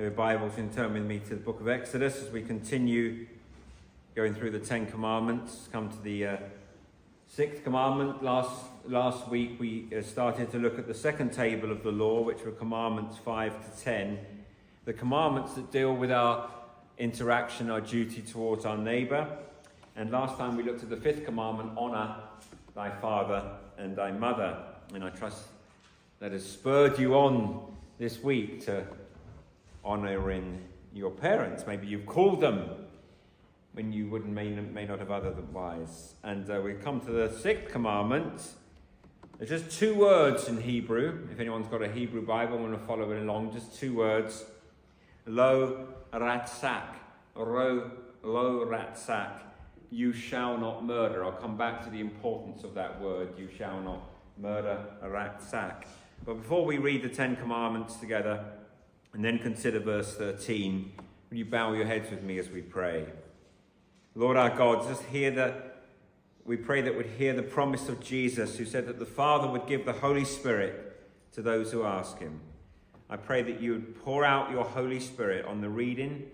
Your Bibles can turn with me to the book of Exodus as we continue going through the Ten Commandments. Come to the uh, sixth commandment. Last, last week we uh, started to look at the second table of the law, which were commandments 5 to 10. The commandments that deal with our interaction, our duty towards our neighbour. And last time we looked at the fifth commandment honour thy father and thy mother. And I trust that has spurred you on this week to honouring your parents. Maybe you've called them when you wouldn't may, may not have otherwise. And uh, we come to the sixth commandment. There's just two words in Hebrew. If anyone's got a Hebrew Bible and want to follow it along, just two words. Lo ratsak. Ro, lo ratsak. You shall not murder. I'll come back to the importance of that word. You shall not murder. Ratsak. But before we read the Ten Commandments together, and then consider verse 13. Will you bow your heads with me as we pray? Lord our God, just hear the, we pray that we'd hear the promise of Jesus who said that the Father would give the Holy Spirit to those who ask him. I pray that you would pour out your Holy Spirit on the reading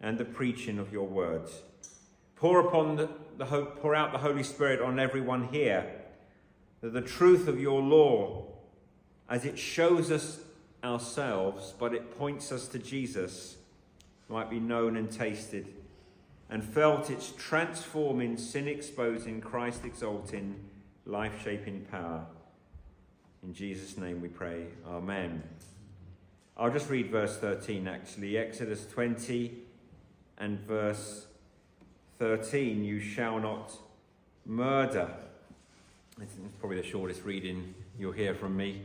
and the preaching of your words. Pour upon the, the pour out the Holy Spirit on everyone here, that the truth of your law, as it shows us ourselves, but it points us to Jesus, might be known and tasted and felt its transforming, sin exposing, Christ exalting, life shaping power. In Jesus' name we pray. Amen. I'll just read verse 13 actually. Exodus 20 and verse 13. You shall not murder. It's probably the shortest reading you'll hear from me.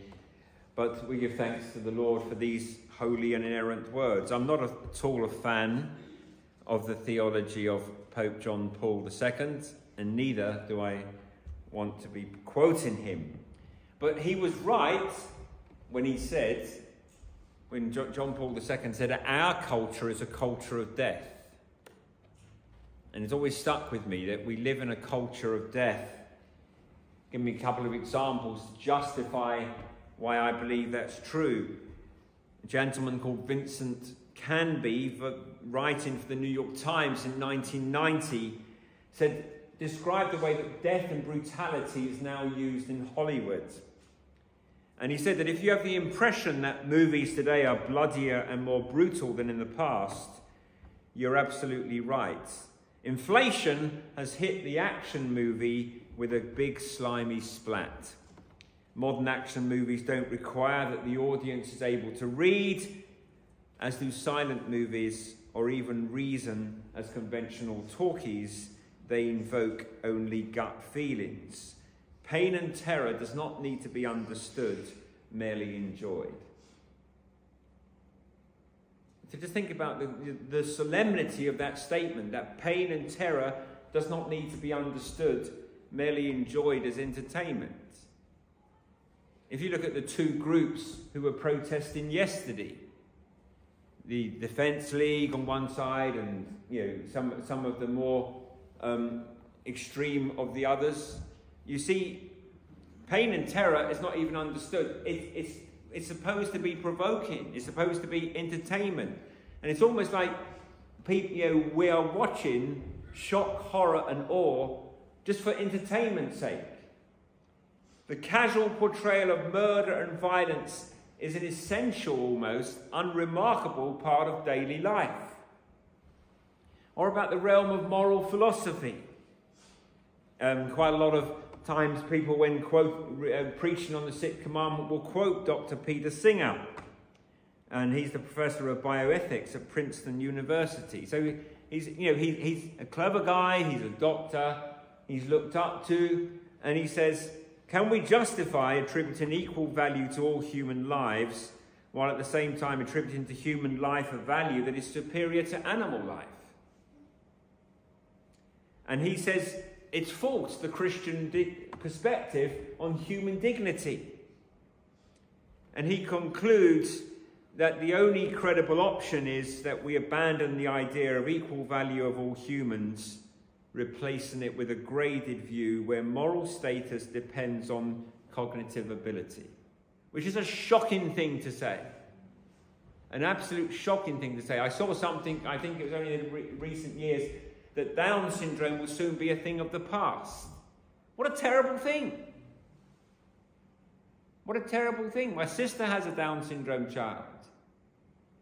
But we give thanks to the Lord for these holy and inerrant words. I'm not at all a fan of the theology of Pope John Paul II, and neither do I want to be quoting him. But he was right when he said, when John Paul II said, our culture is a culture of death. And it's always stuck with me that we live in a culture of death. Give me a couple of examples to justify why I believe that's true. A gentleman called Vincent Canby, writing for the New York Times in 1990, said, described the way that death and brutality is now used in Hollywood. And he said that if you have the impression that movies today are bloodier and more brutal than in the past, you're absolutely right. Inflation has hit the action movie with a big slimy splat. Modern action movies don't require that the audience is able to read, as do silent movies or even reason as conventional talkies. They invoke only gut feelings. Pain and terror does not need to be understood, merely enjoyed. So just think about the, the solemnity of that statement that pain and terror does not need to be understood, merely enjoyed as entertainment. If you look at the two groups who were protesting yesterday, the Defence League on one side and you know some, some of the more um, extreme of the others, you see pain and terror is not even understood. It, it's, it's supposed to be provoking. It's supposed to be entertainment. And it's almost like people, you know, we are watching shock, horror and awe just for entertainment's sake. The casual portrayal of murder and violence is an essential, almost unremarkable part of daily life. Or about the realm of moral philosophy. Um, quite a lot of times, people, when quote, uh, preaching on the Sixth Commandment, will quote Dr. Peter Singer. And he's the professor of bioethics at Princeton University. So he's, you know, he, he's a clever guy, he's a doctor, he's looked up to, and he says, can we justify attributing equal value to all human lives while at the same time attributing to human life a value that is superior to animal life? And he says it's false, the Christian perspective on human dignity. And he concludes that the only credible option is that we abandon the idea of equal value of all humans replacing it with a graded view where moral status depends on cognitive ability, which is a shocking thing to say. an absolute shocking thing to say. I saw something, I think it was only in re- recent years, that Down syndrome will soon be a thing of the past. What a terrible thing! What a terrible thing. My sister has a Down syndrome child.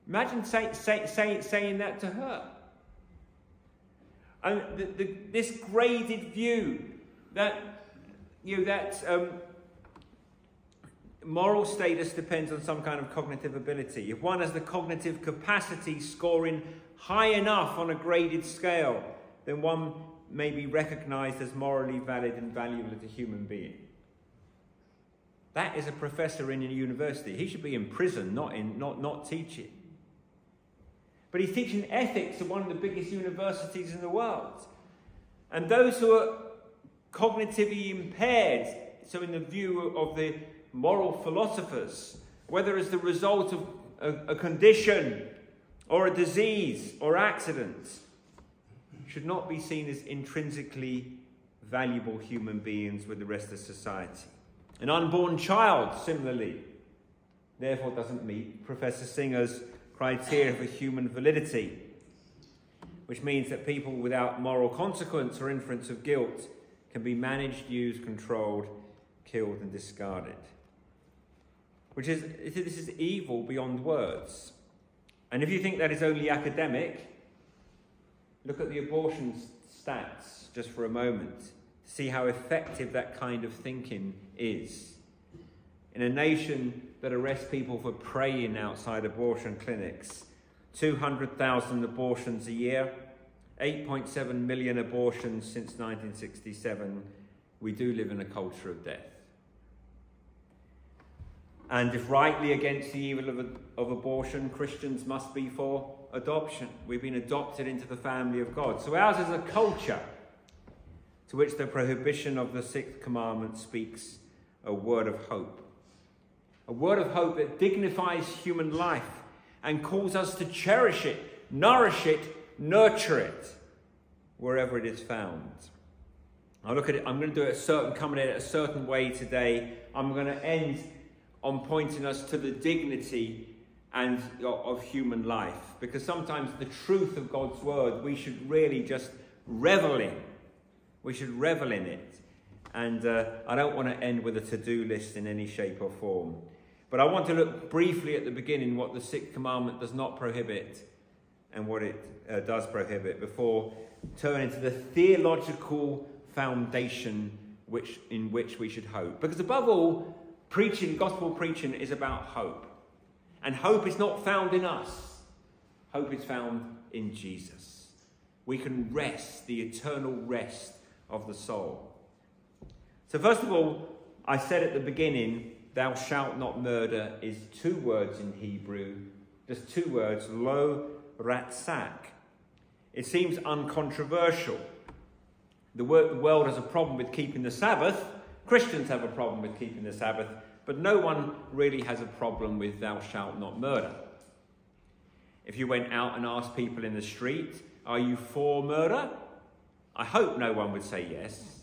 Imagine say, say, say, saying that to her. And the, the, this graded view that, you know, that um, moral status depends on some kind of cognitive ability. If one has the cognitive capacity scoring high enough on a graded scale, then one may be recognized as morally valid and valuable as a human being. That is a professor in a university. He should be in prison, not, in, not, not teaching. But he's teaching ethics at one of the biggest universities in the world. And those who are cognitively impaired, so in the view of the moral philosophers, whether as the result of a, a condition or a disease or accident, should not be seen as intrinsically valuable human beings with the rest of society. An unborn child, similarly, therefore doesn't meet Professor Singer's criteria for human validity, which means that people without moral consequence or inference of guilt can be managed, used, controlled, killed, and discarded which is this is evil beyond words. And if you think that is only academic, look at the abortion stats just for a moment to see how effective that kind of thinking is. In a nation that arrest people for praying outside abortion clinics, 200,000 abortions a year, 8.7 million abortions since 1967, we do live in a culture of death and if rightly against the evil of, of abortion, Christians must be for adoption. We've been adopted into the family of God. So ours is a culture to which the prohibition of the sixth commandment speaks a word of hope. A word of hope that dignifies human life and calls us to cherish it, nourish it, nurture it, wherever it is found. I look at it, I'm going to do it a certain, coming it a certain way today. I'm going to end on pointing us to the dignity and of human life because sometimes the truth of God's word we should really just revel in. We should revel in it. And uh, I don't want to end with a to-do list in any shape or form. But I want to look briefly at the beginning what the sixth commandment does not prohibit and what it uh, does prohibit before turning to the theological foundation which, in which we should hope. Because above all, Preaching, gospel preaching, is about hope. And hope is not found in us, hope is found in Jesus. We can rest, the eternal rest of the soul. So, first of all, I said at the beginning, thou shalt not murder is two words in Hebrew, just two words, lo ratsak. It seems uncontroversial. The world has a problem with keeping the Sabbath. Christians have a problem with keeping the Sabbath. But no one really has a problem with thou shalt not murder. If you went out and asked people in the street, are you for murder? I hope no one would say yes.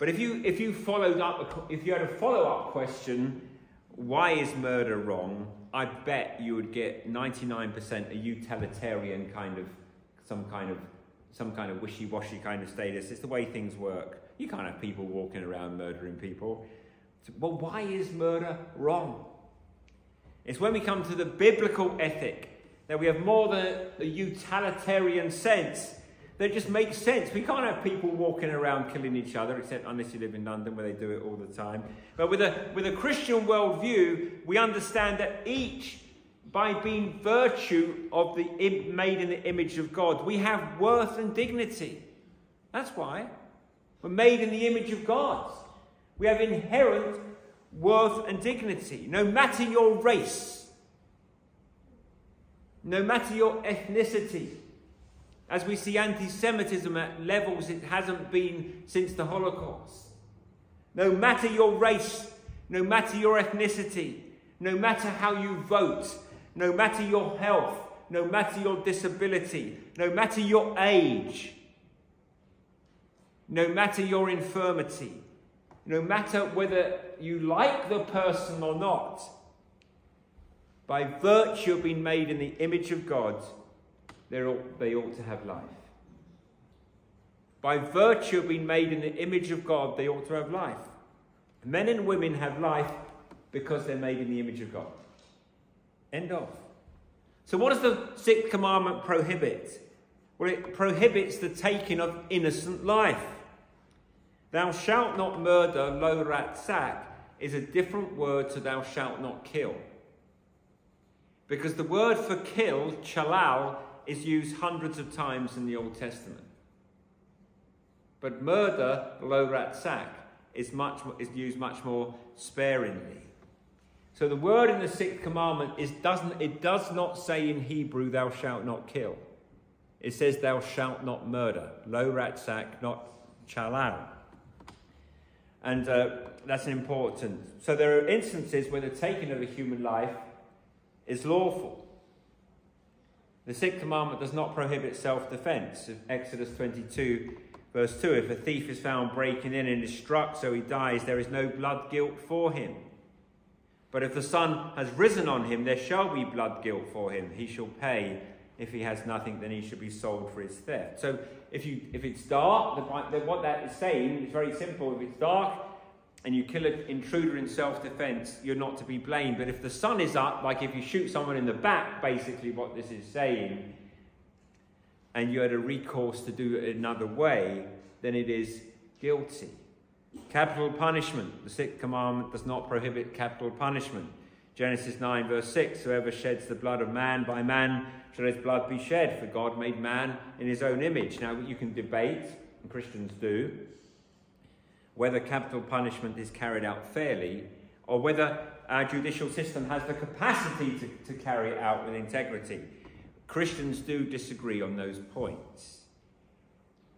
But if you, if you followed up, if you had a follow up question, why is murder wrong? I bet you would get 99% a utilitarian kind of, some kind of, some kind of wishy-washy kind of status. It's the way things work. You can't have people walking around murdering people. Well, why is murder wrong? It's when we come to the biblical ethic that we have more than a utilitarian sense that just makes sense. We can't have people walking around killing each other, except unless you live in London where they do it all the time. But with a, with a Christian worldview, we understand that each, by being virtue of the made in the image of God, we have worth and dignity. That's why. We're made in the image of God. We have inherent worth and dignity, no matter your race, no matter your ethnicity. As we see anti Semitism at levels it hasn't been since the Holocaust. No matter your race, no matter your ethnicity, no matter how you vote, no matter your health, no matter your disability, no matter your age, no matter your infirmity, no matter whether you like the person or not. by virtue of being made in the image of God, they ought to have life. By virtue of being made in the image of God, they ought to have life. Men and women have life because they're made in the image of God. End of. So, what does the sixth commandment prohibit? Well, it prohibits the taking of innocent life. Thou shalt not murder, lo ratsak, is a different word to thou shalt not kill. Because the word for kill, chalal, is used hundreds of times in the Old Testament. But murder, lo ratsak, is, much, is used much more sparingly. So the word in the sixth commandment is doesn't it does not say in Hebrew thou shalt not kill. It says thou shalt not murder. Lo ratsak, not chalal. And uh, that's important. So there are instances where the taking of a human life is lawful. The sixth commandment does not prohibit self-defense. Exodus 22 verse 2, if a thief is found breaking in and is struck so he dies, there is no blood guilt for him. But if the sun has risen on him, there shall be blood guilt for him. He shall pay. If he has nothing, then he should be sold for his theft. So if, you, if it's dark, the, what that is saying is very simple. If it's dark and you kill an intruder in self-defense, you're not to be blamed. But if the sun is up, like if you shoot someone in the back, basically what this is saying, and you had a recourse to do it another way, then it is guilty. Capital punishment. The sixth commandment does not prohibit capital punishment. Genesis 9, verse 6 Whoever sheds the blood of man, by man shall his blood be shed, for God made man in his own image. Now, you can debate, and Christians do, whether capital punishment is carried out fairly or whether our judicial system has the capacity to, to carry it out with integrity. Christians do disagree on those points.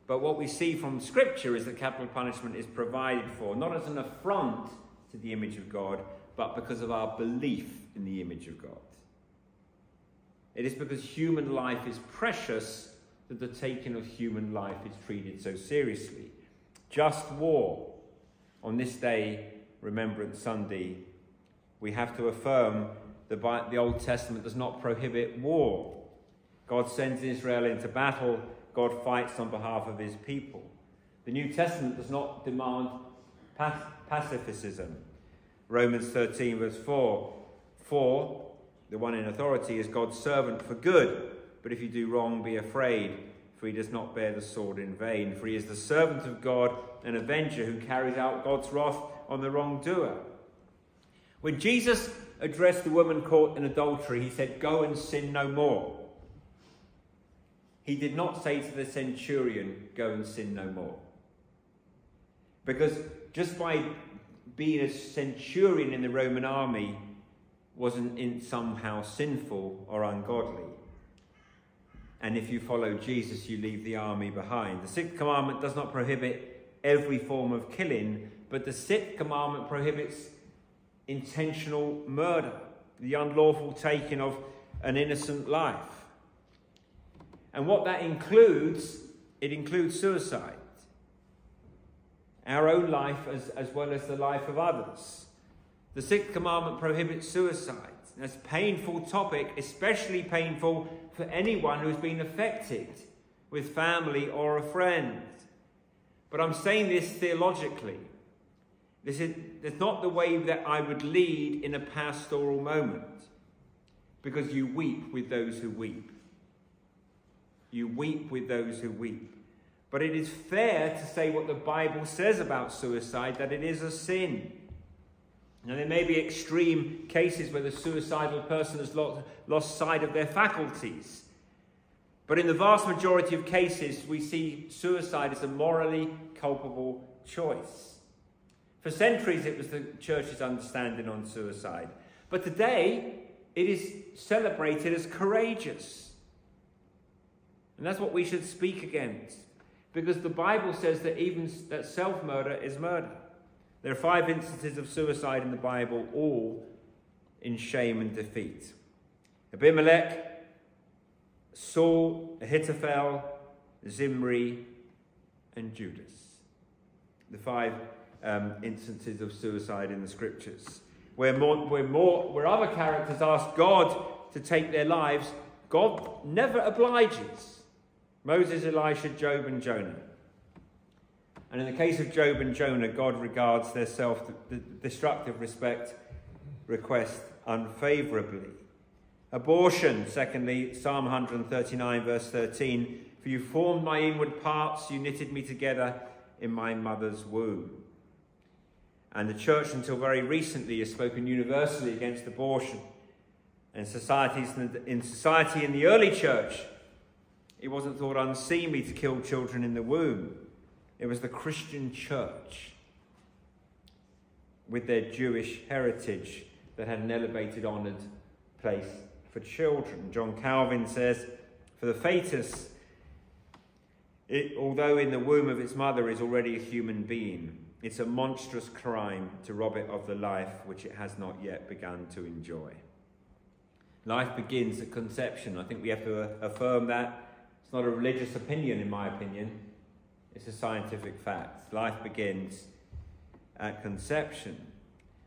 But what we see from Scripture is that capital punishment is provided for, not as an affront to the image of God, but because of our belief in the image of God. It is because human life is precious that the taking of human life is treated so seriously. Just war. On this day, Remembrance Sunday, we have to affirm the, the Old Testament does not prohibit war. God sends Israel into battle God fights on behalf of his people. The New Testament does not demand pacifism. Romans 13, verse 4 For the one in authority is God's servant for good, but if you do wrong, be afraid, for he does not bear the sword in vain. For he is the servant of God, an avenger who carries out God's wrath on the wrongdoer. When Jesus addressed the woman caught in adultery, he said, Go and sin no more. He did not say to the centurion, Go and sin no more. Because just by being a centurion in the Roman army wasn't in somehow sinful or ungodly. And if you follow Jesus, you leave the army behind. The sixth commandment does not prohibit every form of killing, but the sixth commandment prohibits intentional murder, the unlawful taking of an innocent life. And what that includes, it includes suicide. Our own life as, as well as the life of others. The sixth commandment prohibits suicide. That's a painful topic, especially painful for anyone who's been affected with family or a friend. But I'm saying this theologically. This is it's not the way that I would lead in a pastoral moment, because you weep with those who weep. You weep with those who weep. But it is fair to say what the Bible says about suicide that it is a sin. Now, there may be extreme cases where the suicidal person has lost, lost sight of their faculties. But in the vast majority of cases, we see suicide as a morally culpable choice. For centuries, it was the church's understanding on suicide. But today, it is celebrated as courageous. And that's what we should speak against. Because the Bible says that even that self-murder is murder. There are five instances of suicide in the Bible, all in shame and defeat. Abimelech, Saul, Ahithophel, Zimri, and Judas. The five um, instances of suicide in the scriptures. where, more, where, more, where other characters ask God to take their lives, God never obliges. Moses, Elisha, Job, and Jonah. And in the case of Job and Jonah, God regards their self destructive respect request unfavorably. Abortion, secondly, Psalm 139, verse 13 For you formed my inward parts, you knitted me together in my mother's womb. And the church, until very recently, has spoken universally against abortion. And societies in society in the early church, it wasn't thought unseemly to kill children in the womb. It was the Christian church with their Jewish heritage that had an elevated, honoured place for children. John Calvin says, For the fetus, it, although in the womb of its mother is already a human being, it's a monstrous crime to rob it of the life which it has not yet begun to enjoy. Life begins at conception. I think we have to affirm that. It's not a religious opinion, in my opinion. It's a scientific fact. Life begins at conception.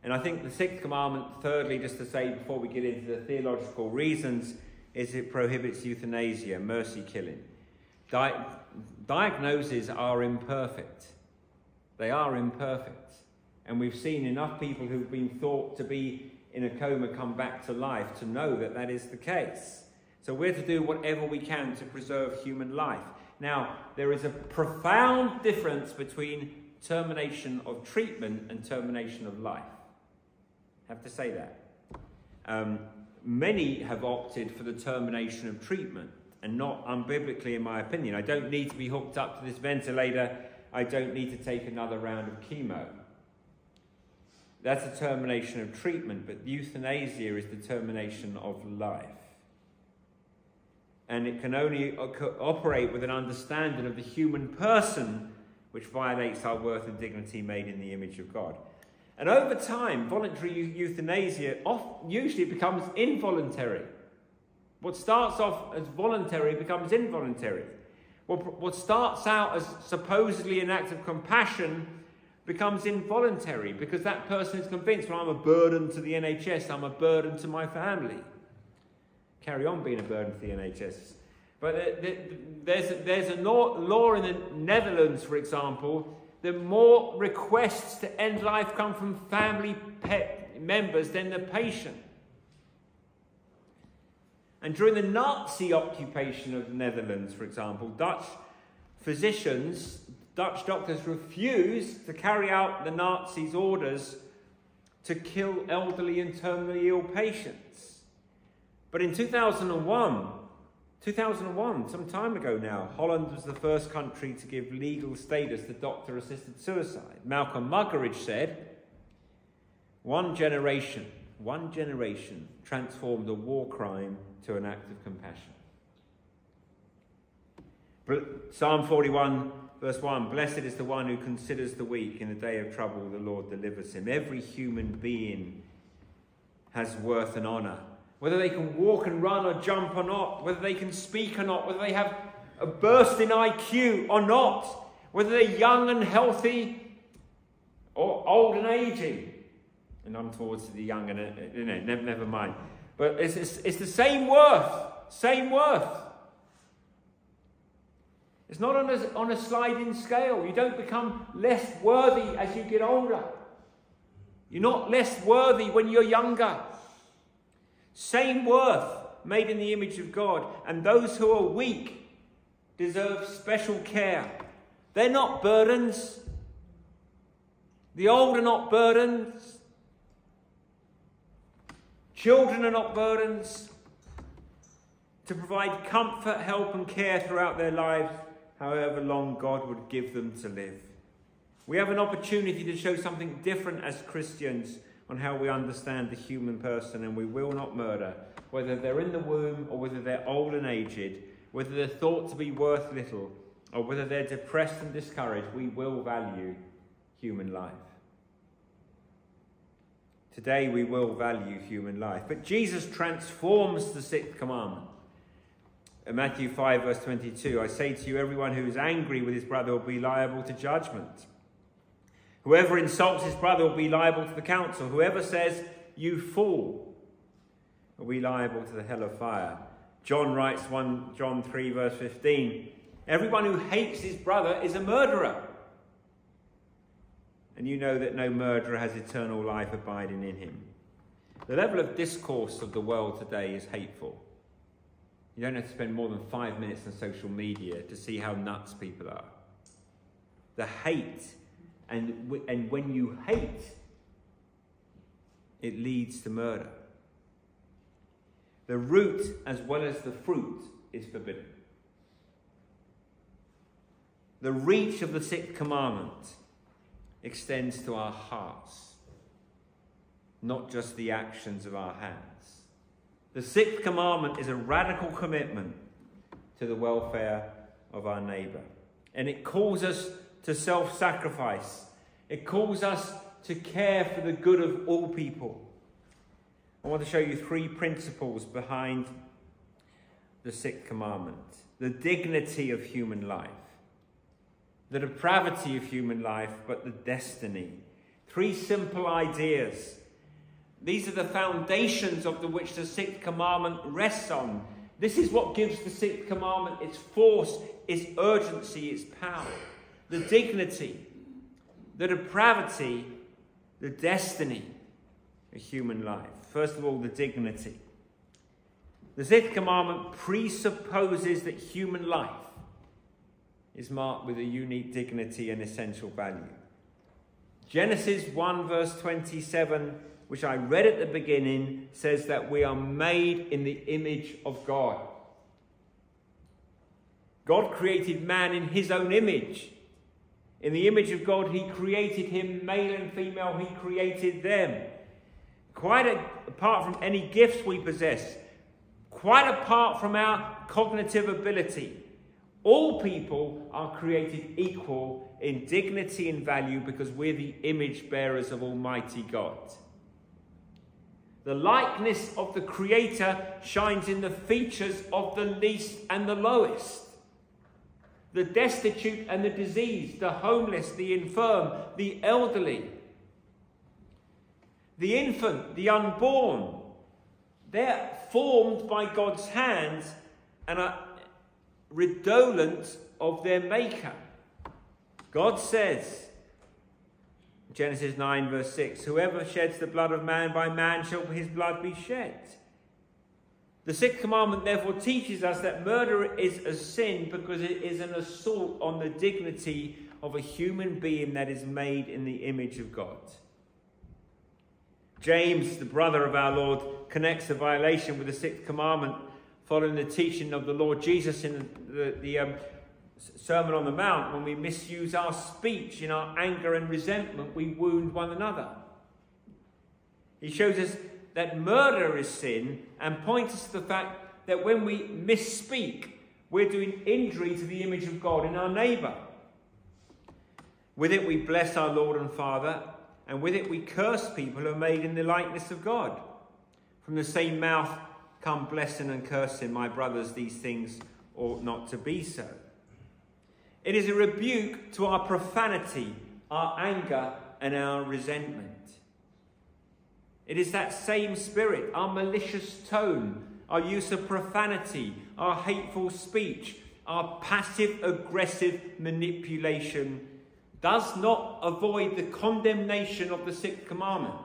And I think the sixth commandment, thirdly, just to say before we get into the theological reasons, is it prohibits euthanasia, mercy killing. Di- diagnoses are imperfect. They are imperfect. And we've seen enough people who've been thought to be in a coma come back to life to know that that is the case. So we're to do whatever we can to preserve human life. Now, there is a profound difference between termination of treatment and termination of life. I have to say that. Um, many have opted for the termination of treatment, and not unbiblically, in my opinion. I don't need to be hooked up to this ventilator I don't need to take another round of chemo. That's a termination of treatment, but euthanasia is the termination of life. And it can only operate with an understanding of the human person, which violates our worth and dignity made in the image of God. And over time, voluntary euthanasia usually becomes involuntary. What starts off as voluntary becomes involuntary. What, what starts out as supposedly an act of compassion becomes involuntary because that person is convinced, well, I'm a burden to the NHS, I'm a burden to my family. Carry on being a burden for the NHS. But there's, there's a law in the Netherlands, for example, that more requests to end life come from family pet members than the patient. And during the Nazi occupation of the Netherlands, for example, Dutch physicians, Dutch doctors refused to carry out the Nazis' orders to kill elderly and terminally ill patients. But in 2001, 2001, some time ago now, Holland was the first country to give legal status to doctor assisted suicide. Malcolm Muggeridge said, One generation, one generation transformed a war crime to an act of compassion. Psalm 41, verse 1 Blessed is the one who considers the weak. In the day of trouble, the Lord delivers him. Every human being has worth and honour. Whether they can walk and run or jump or not, whether they can speak or not, whether they have a burst in IQ or not, whether they're young and healthy or old and aging. And I'm towards the young and, you know, never, never mind. But it's, it's, it's the same worth, same worth. It's not on a, on a sliding scale. You don't become less worthy as you get older. You're not less worthy when you're younger. Same worth made in the image of God. And those who are weak deserve special care. They're not burdens. The old are not burdens. Children are not burdens. To provide comfort, help, and care throughout their lives, however long God would give them to live. We have an opportunity to show something different as Christians on how we understand the human person, and we will not murder, whether they're in the womb or whether they're old and aged, whether they're thought to be worth little or whether they're depressed and discouraged, we will value human life. Today we will value human life. But Jesus transforms the sixth commandment. In Matthew 5, verse 22, I say to you, everyone who is angry with his brother will be liable to judgment. Whoever insults his brother will be liable to the council. Whoever says, You fool, will be liable to the hell of fire. John writes 1 John 3, verse 15 Everyone who hates his brother is a murderer. And you know that no murderer has eternal life abiding in him. The level of discourse of the world today is hateful. You don't have to spend more than five minutes on social media to see how nuts people are. The hate, and, and when you hate, it leads to murder. The root as well as the fruit is forbidden. The reach of the sixth commandment extends to our hearts, not just the actions of our hands. The sixth commandment is a radical commitment to the welfare of our neighbour. And it calls us to self sacrifice, it calls us to care for the good of all people. I want to show you three principles behind the sixth commandment the dignity of human life, the depravity of human life, but the destiny. Three simple ideas. These are the foundations of the which the sixth commandment rests on. This is what gives the sixth commandment its force, its urgency, its power. The dignity, the depravity, the destiny of human life. First of all, the dignity. The sixth commandment presupposes that human life is marked with a unique dignity and essential value. Genesis 1, verse 27, which I read at the beginning, says that we are made in the image of God. God created man in his own image. In the image of God, he created him, male and female, he created them quite a, apart from any gifts we possess, quite apart from our cognitive ability, all people are created equal in dignity and value because we're the image bearers of Almighty God. The likeness of the Creator shines in the features of the least and the lowest. The destitute and the diseased, the homeless, the infirm, the elderly, the infant, the unborn, they're formed by God's hands and are redolent of their maker. God says, Genesis 9, verse 6 Whoever sheds the blood of man, by man shall his blood be shed. The sixth commandment therefore teaches us that murder is a sin because it is an assault on the dignity of a human being that is made in the image of God. James, the brother of our Lord, connects the violation with the sixth commandment following the teaching of the Lord Jesus in the, the um, Sermon on the Mount. When we misuse our speech in our anger and resentment, we wound one another. He shows us that murder is sin and points us to the fact that when we misspeak, we're doing injury to the image of God in our neighbour. With it, we bless our Lord and Father and with it we curse people who are made in the likeness of God. From the same mouth come blessing and cursing, my brothers, these things ought not to be so. It is a rebuke to our profanity, our anger, and our resentment. It is that same spirit, our malicious tone, our use of profanity, our hateful speech, our passive aggressive manipulation does not avoid the condemnation of the sixth commandment.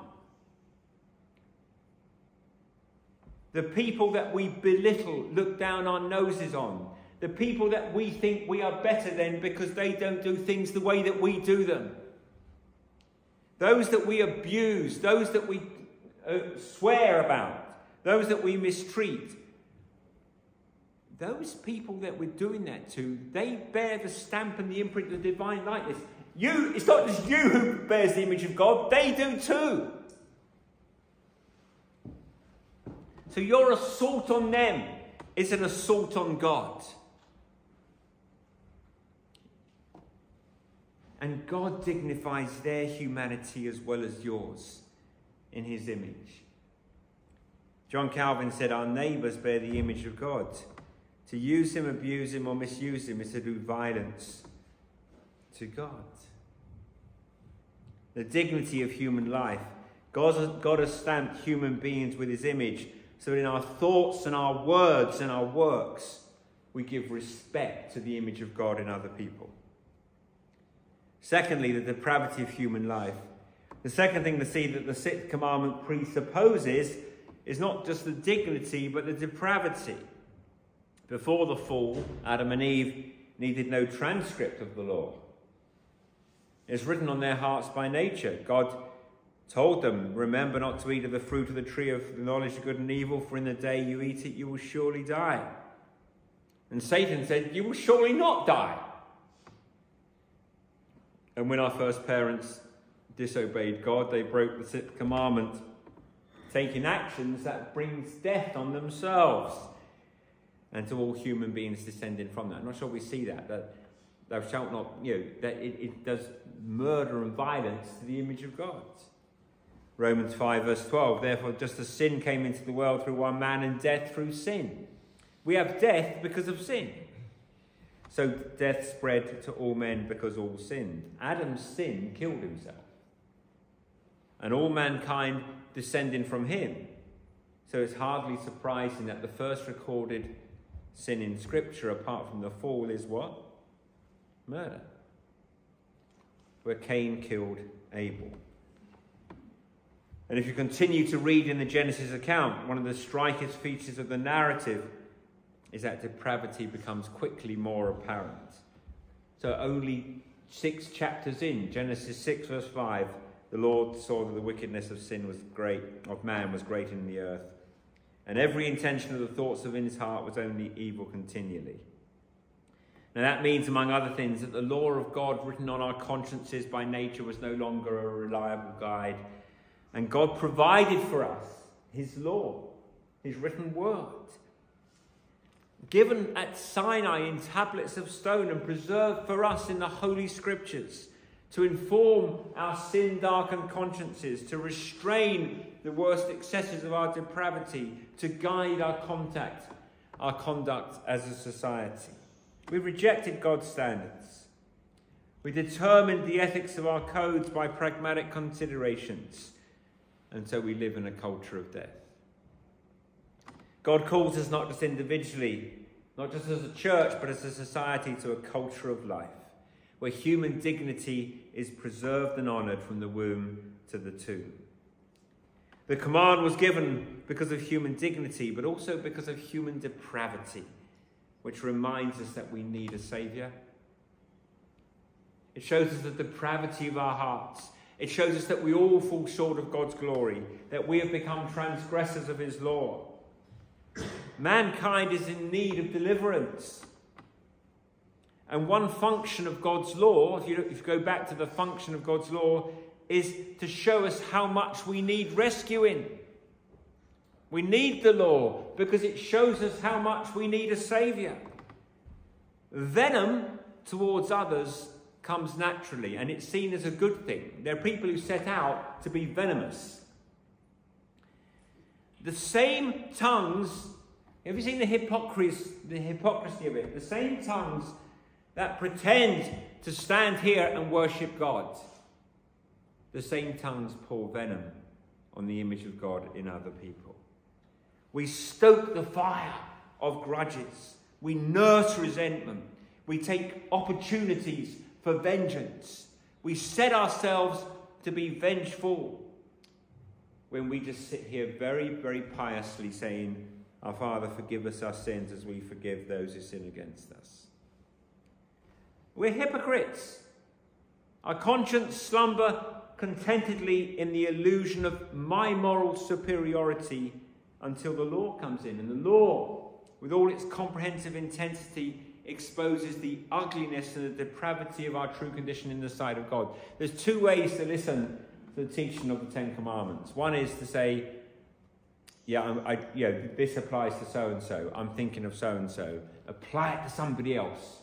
The people that we belittle, look down our noses on, the people that we think we are better than because they don't do things the way that we do them, those that we abuse, those that we Uh, swear about, those that we mistreat, those people that we're doing that to, they bear the stamp and the imprint of the divine likeness. You, it's not just you who bears the image of God, they do too. So your assault on them is an assault on God. And God dignifies their humanity as well as yours in his image. John Calvin said, Our neighbours bear the image of God. To use him, abuse him, or misuse him is to do violence to God. the dignity of human life. God God has stamped human beings with his image, so that in our thoughts and our words and our works, we give respect to the image of God in other people. Secondly, the depravity of human life. The second thing to see that the sixth commandment presupposes is not just the dignity, but the depravity. Before the fall, Adam and Eve needed no transcript of the law. It's written on their hearts by nature. God told them, Remember not to eat of the fruit of the tree of the knowledge of good and evil, for in the day you eat it, you will surely die. And Satan said, You will surely not die. And when our first parents disobeyed God, they broke the sixth commandment, taking actions that brings death on themselves and to all human beings descending from that. I'm not sure we see that, that thou shalt not, you know, that it, it does murder and violence to the image of God. Romans 5, verse 12. Therefore, just as sin came into the world through one man and death through sin. We have death because of sin. So death spread to all men because all sinned. Adam's sin killed himself. And all mankind descending from him. So it's hardly surprising that the first recorded sin in Scripture, apart from the fall, is what? Murder. Where Cain killed Abel. And if you continue to read in the Genesis account, one of the strikest features of the narrative is that depravity becomes quickly more apparent. So, only six chapters in, Genesis 6, verse 5, the Lord saw that the wickedness of sin was great, of man was great in the earth, and every intention of the thoughts of his heart was only evil continually. Now, that means, among other things, that the law of God written on our consciences by nature was no longer a reliable guide. And God provided for us his law, his written word, given at Sinai in tablets of stone and preserved for us in the Holy Scriptures to inform our sin darkened consciences, to restrain the worst excesses of our depravity, to guide our contact, our conduct as a society. We rejected God's standards. We determined the ethics of our codes by pragmatic considerations, and so we live in a culture of death. God calls us not just individually, not just as a church, but as a society to a culture of life where human dignity is preserved and honoured from the womb to the tomb. The command was given because of human dignity, but also because of human depravity, which reminds us that we need a Saviour. It shows us the depravity of our hearts. It shows us that we all fall short of God's glory, that we have become transgressors of His law. Mankind is in need of deliverance. And one function of God's law, if you, if you go back to the function of God's law, is to show us how much we need rescuing. We need the law because it shows us how much we need a Saviour. Venom towards others comes naturally and it's seen as a good thing. There are people who set out to be venomous. The same tongues, have you seen the hypocrisy, the hypocrisy of it? The same tongues that pretend to stand here and worship God. The same tongues pour venom on the image of God in other people. We stoke the fire of grudges. We nurse resentment. We take opportunities for vengeance. We set ourselves to be vengeful when we just sit here very, very piously saying, Our Father, forgive us our sins as we forgive those who sin against us. We're hypocrites. Our conscience slumber contentedly in the illusion of my moral superiority until the law comes in. And the law, with all its comprehensive intensity, exposes the ugliness and the depravity of our true condition in the sight of God. There's two ways to listen to the teaching of the Ten Commandments. One is to say, yeah, I, yeah, this applies to so and so. I'm thinking of so and so. Apply it to somebody else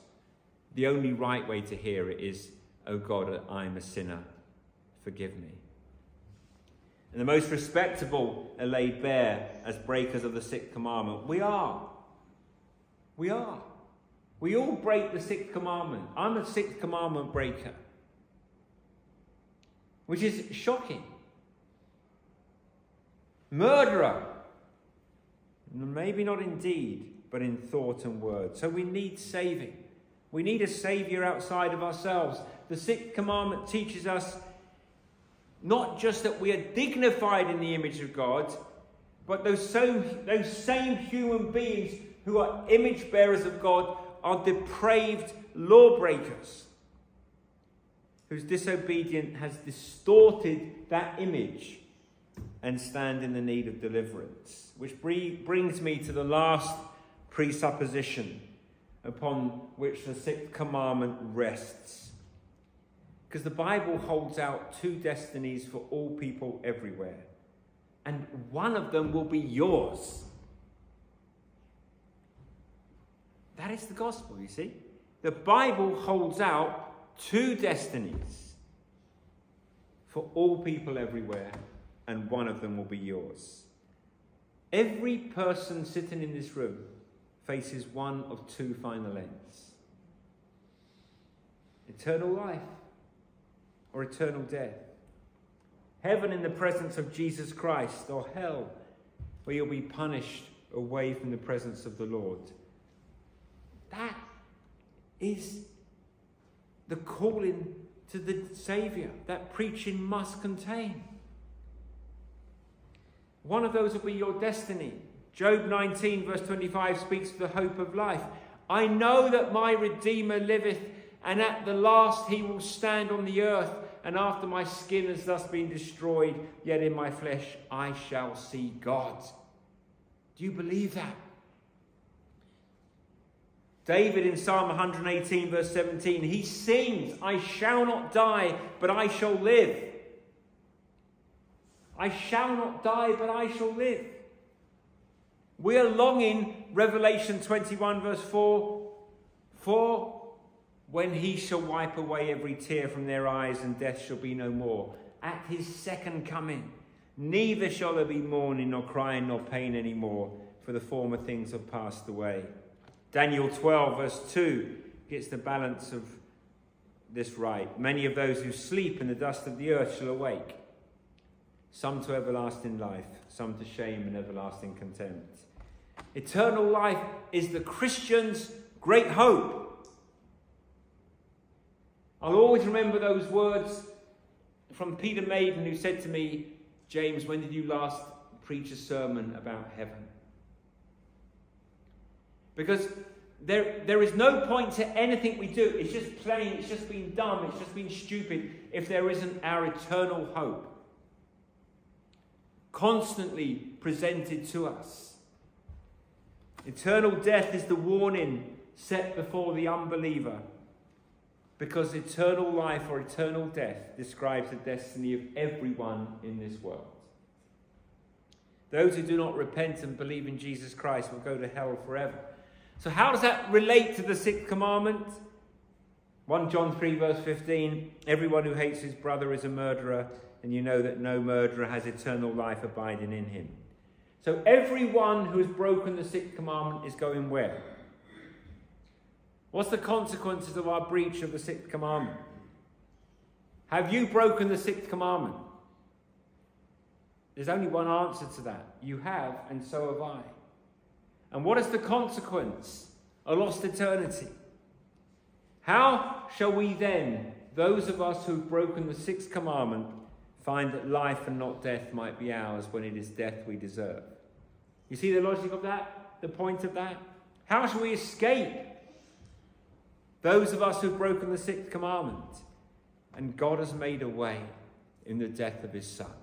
the only right way to hear it is, Oh God, I'm a sinner, forgive me. And the most respectable are laid bare as breakers of the sixth commandment. We are. We are. We all break the sixth commandment. I'm a sixth commandment breaker. which is shocking. Murderer. Maybe not in deed, but in thought and word. So we need saving. We need a Saviour outside of ourselves. The sixth commandment teaches us not just that we are dignified in the image of God, but those, so, those same human beings who are image bearers of God are depraved lawbreakers whose disobedience has distorted that image and stand in the need of deliverance. Which brings me to the last presupposition upon which the sixth commandment rests. Because the Bible holds out two destinies for all people everywhere, and one of them will be yours. That is the gospel, you see. The Bible holds out two destinies for all people everywhere, and one of them will be yours. Every person sitting in this room faces one of two final ends eternal life or eternal death. Heaven in the presence of Jesus Christ, or hell, where you'll be punished away from the presence of the Lord. That is the calling to the Saviour that preaching must contain. One of those will be your destiny. Job 19, verse 25, speaks of the hope of life. I know that my Redeemer liveth, and at the last he will stand on the earth. And after my skin has thus been destroyed, yet in my flesh I shall see God. Do you believe that? David in Psalm 118, verse 17, he sings, I shall not die, but I shall live. I shall not die, but I shall live. We are longing, Revelation 21, verse 4, for when he shall wipe away every tear from their eyes, and death shall be no more. At his second coming, neither shall there be mourning, nor crying, nor pain any more, for the former things have passed away. Daniel 12, verse 2, gets the balance of this right. Many of those who sleep in the dust of the earth shall awake, some to everlasting life, some to shame and everlasting contempt. Eternal life is the Christian's great hope. I'll always remember those words from Peter Maiden, who said to me, James, when did you last preach a sermon about heaven? Because there, there is no point to anything we do. It's just plain, it's just been dumb, it's just been stupid if there isn't our eternal hope constantly presented to us. Eternal death is the warning set before the unbeliever because eternal life or eternal death describes the destiny of everyone in this world. Those who do not repent and believe in Jesus Christ will go to hell forever. So, how does that relate to the sixth commandment? 1 John 3, verse 15 Everyone who hates his brother is a murderer, and you know that no murderer has eternal life abiding in him. So everyone who has broken the sixth commandment is going where? What's the consequences of our breach of the sixth commandment? Have you broken the sixth commandment? There's only one answer to that. You have, and so have I. And what is the consequence? A lost eternity. How shall we then, those of us who've broken the sixth commandment, find that life and not death might be ours when it is death we deserve? You see the logic of that? The point of that? How shall we escape? Those of us who've broken the sixth commandment. And God has made a way in the death of his son.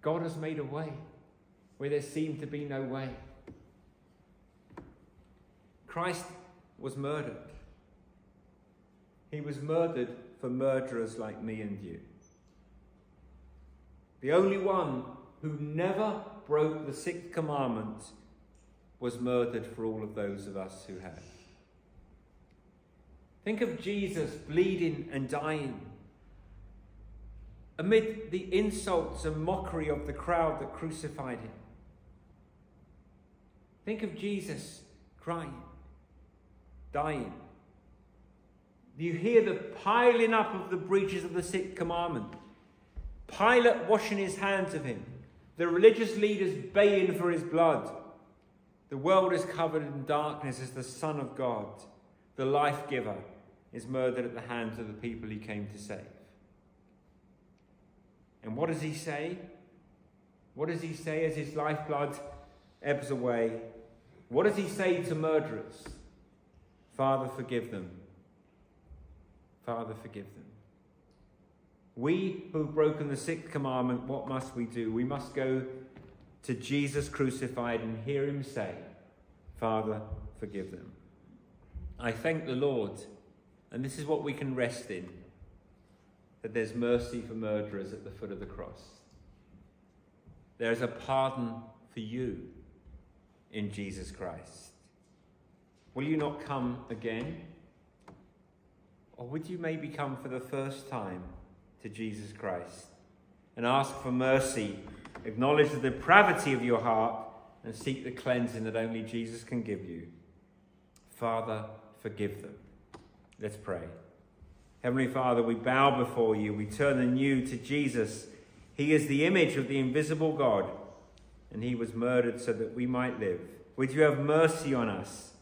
God has made a way where there seemed to be no way. Christ was murdered. He was murdered for murderers like me and you. The only one who never broke the sixth commandment was murdered for all of those of us who have. Think of Jesus bleeding and dying amid the insults and mockery of the crowd that crucified him. Think of Jesus crying, dying, You hear the piling up of the breaches of the sixth commandment. Pilate washing his hands of him. The religious leaders baying for his blood. The world is covered in darkness as the Son of God, the life giver, is murdered at the hands of the people he came to save. And what does he say? What does he say as his lifeblood ebbs away? What does he say to murderers? Father, forgive them. Father, forgive them. We who have broken the sixth commandment, what must we do? We must go to Jesus crucified and hear him say, Father, forgive them. I thank the Lord, and this is what we can rest in that there's mercy for murderers at the foot of the cross. There is a pardon for you in Jesus Christ. Will you not come again? Or would you maybe come for the first time to Jesus Christ and ask for mercy, acknowledge the depravity of your heart, and seek the cleansing that only Jesus can give you? Father, forgive them. Let's pray. Heavenly Father, we bow before you. We turn anew to Jesus. He is the image of the invisible God, and he was murdered so that we might live. Would you have mercy on us,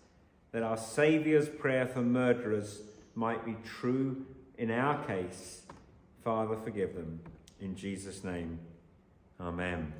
that our Saviour's prayer for murderers might be true in our case? Father, forgive them. In Jesus' name, amen.